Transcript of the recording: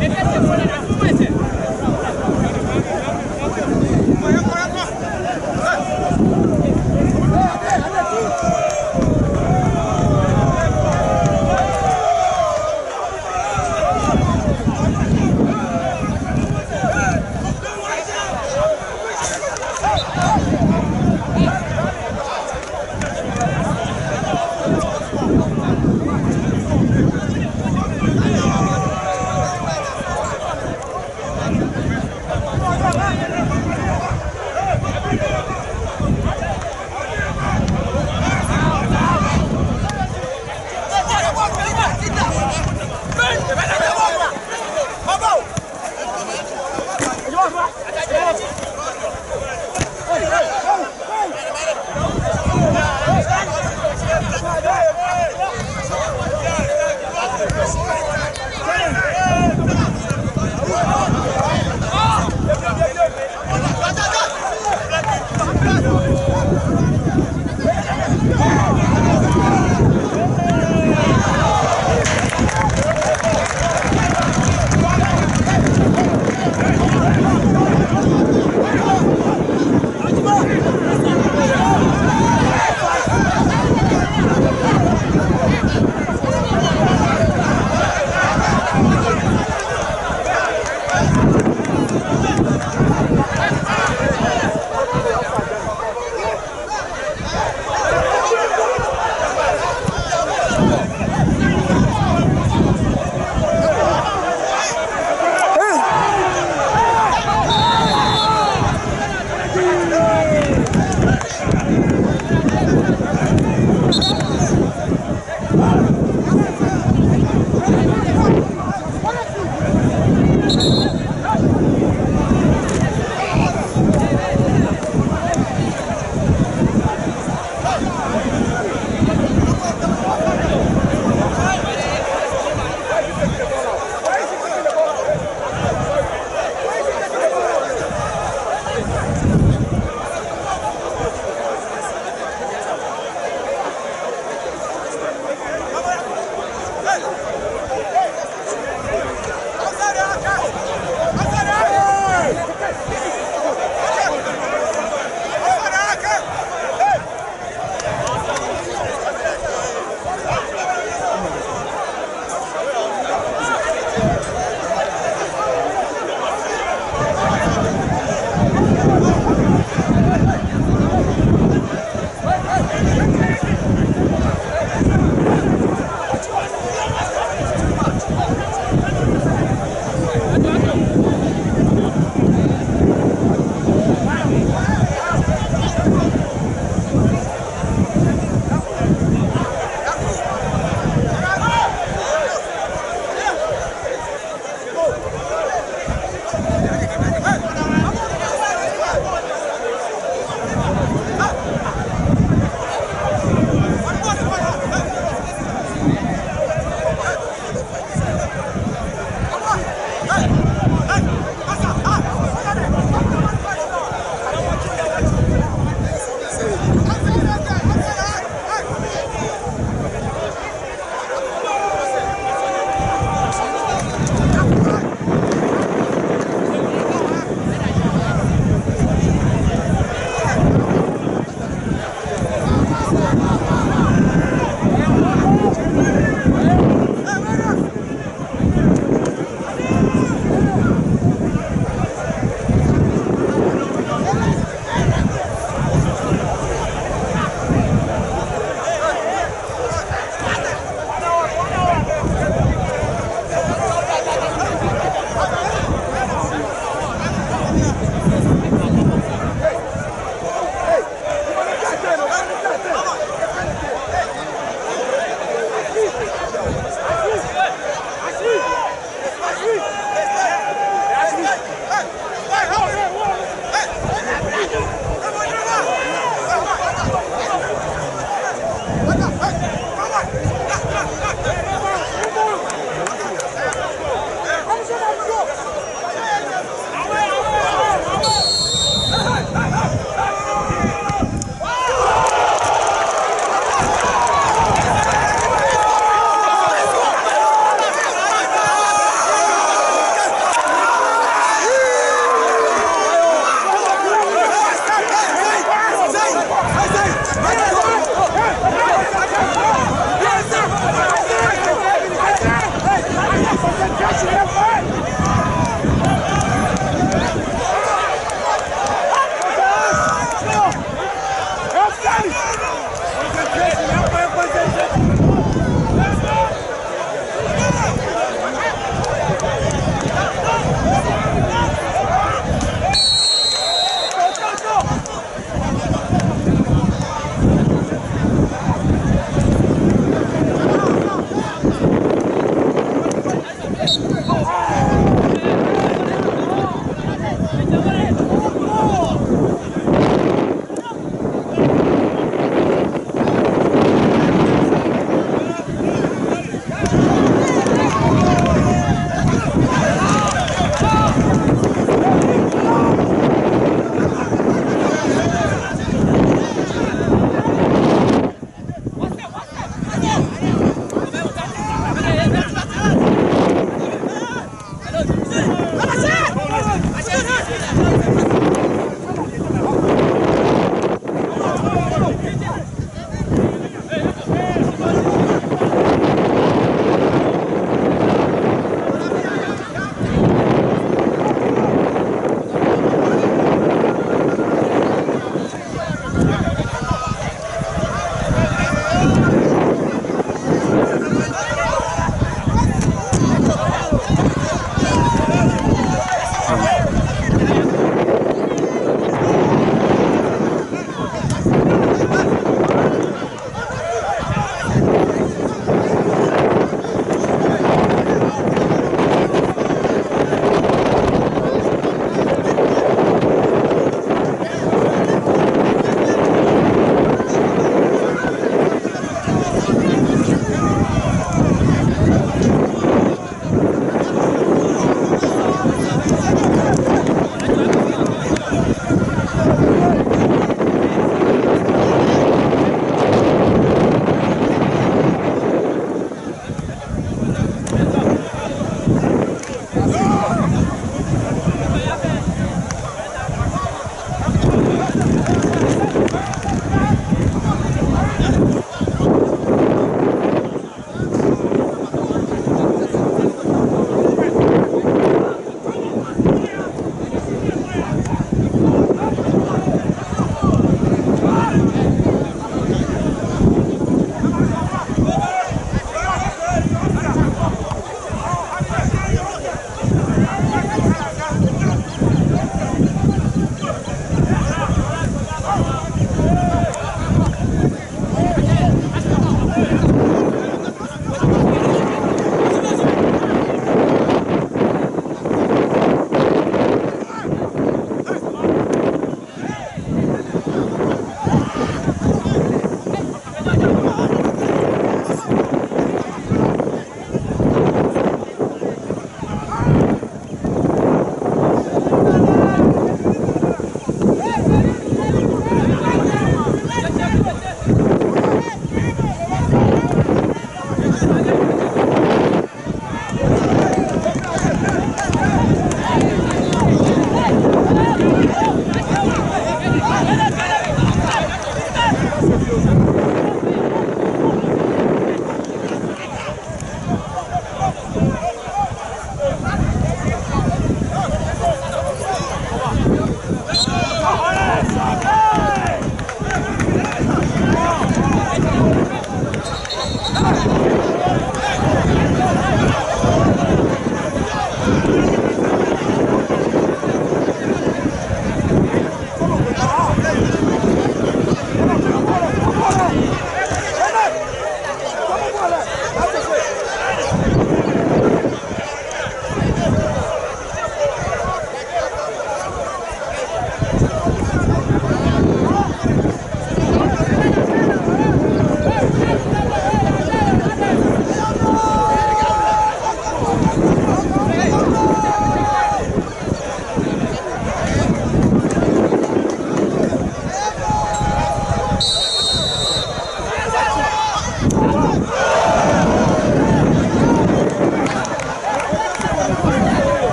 Déjate fuera.